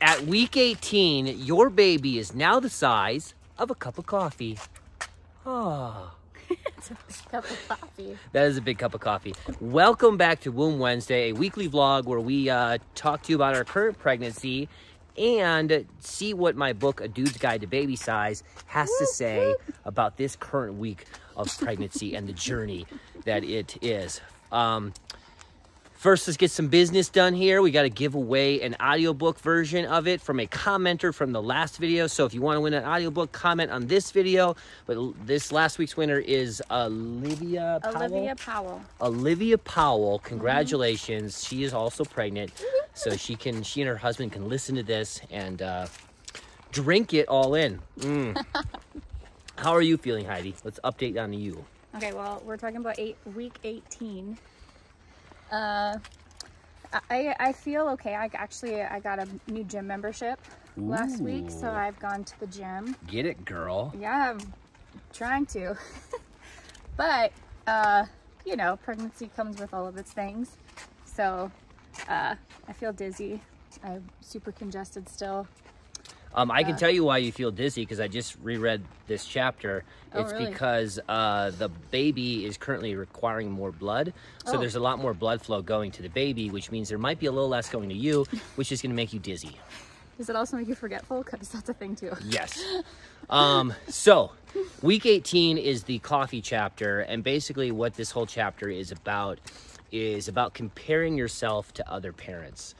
At week 18, your baby is now the size of a cup of coffee. Ah. It's a big cup of coffee. That is a big cup of coffee. Welcome back to Womb Wednesday, a weekly vlog where we uh, talk to you about our current pregnancy and see what my book, A Dude's Guide to Baby Size, has to say about this current week of pregnancy and the journey that it is. Um, First, let's get some business done here. We got to give away an audiobook version of it from a commenter from the last video. So if you want to win an audiobook, comment on this video. But this last week's winner is Olivia Powell. Olivia Powell. Olivia Powell, congratulations. She is also pregnant. so she can she and her husband can listen to this and uh, drink it all in. Mm. How are you feeling, Heidi? Let's update on you. Okay, well, we're talking about eight, week 18. Uh, I, I feel okay. I actually, I got a new gym membership last week, so I've gone to the gym. Get it, girl. Yeah, I'm trying to. but, uh, you know, pregnancy comes with all of its things. So, uh, I feel dizzy. I'm super congested still. Um, I can tell you why you feel dizzy because I just reread this chapter. Oh, it's really? because uh, the baby is currently requiring more blood. So Oh. there's a lot more blood flow going to the baby, which means there might be a little less going to you, which is going to make you dizzy. Does it also make you forgetful? Because that's a thing too. Yes. Um, so, week 18 is the coffee chapter, and basically what this whole chapter is about is about comparing yourself to other parents.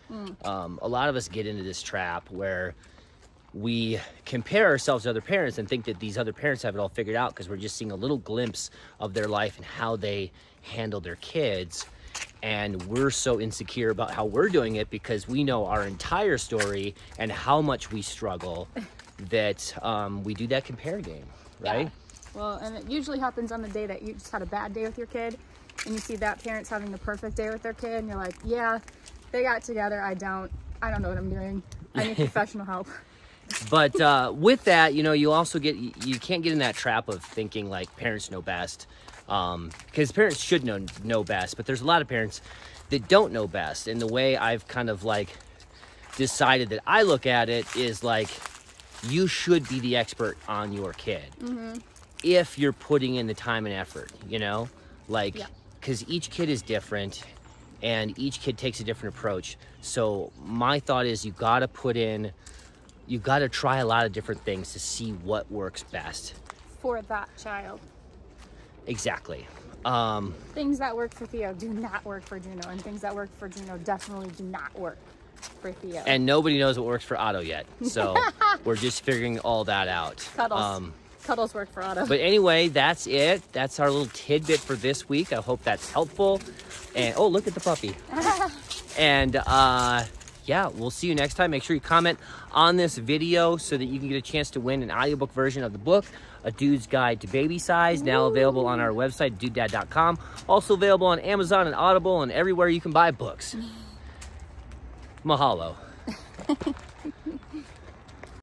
Um, a lot of us get into this trap where we compare ourselves to other parents and think that these other parents have it all figured out because we're just seeing a little glimpse of their life and how they handle their kids. And we're so insecure about how we're doing it because we know our entire story and how much we struggle that um, we do that compare game, right? Well, and it usually happens on the day that you just had a bad day with your kid, and you see that parent's having the perfect day with their kid, and you're like, yeah, they got together. I don't. I don't know what I'm doing. I need professional help. But uh, with that, you know, you also get you can't get in that trap of thinking like parents know best, because parents should know know best. But there's a lot of parents that don't know best. And the way I've kind of like decided that I look at it is like you should be the expert on your kid if you're putting in the time and effort. You know, like Yeah. because each kid is different and each kid takes a different approach. So my thought is you got to put in you got to try a lot of different things to see what works best. For that child, Exactly. Um, things that work for Theo do not work for Juno, and things that work for Juno definitely do not work for Theo. and nobody knows what works for Otto yet. So we're just figuring all that out. Cuddles. Um, Cuddles work for Otto. but anyway, that's it. That's our little tidbit for this week. I hope that's helpful. And oh, look at the puppy. and uh, yeah, we'll see you next time. Make sure you comment on this video so that you can get a chance to win an audiobook version of the book, A Dude's Guide to Baby Size, now available on our website, dudedad.com. Also available on Amazon and Audible and everywhere you can buy books. Mahalo.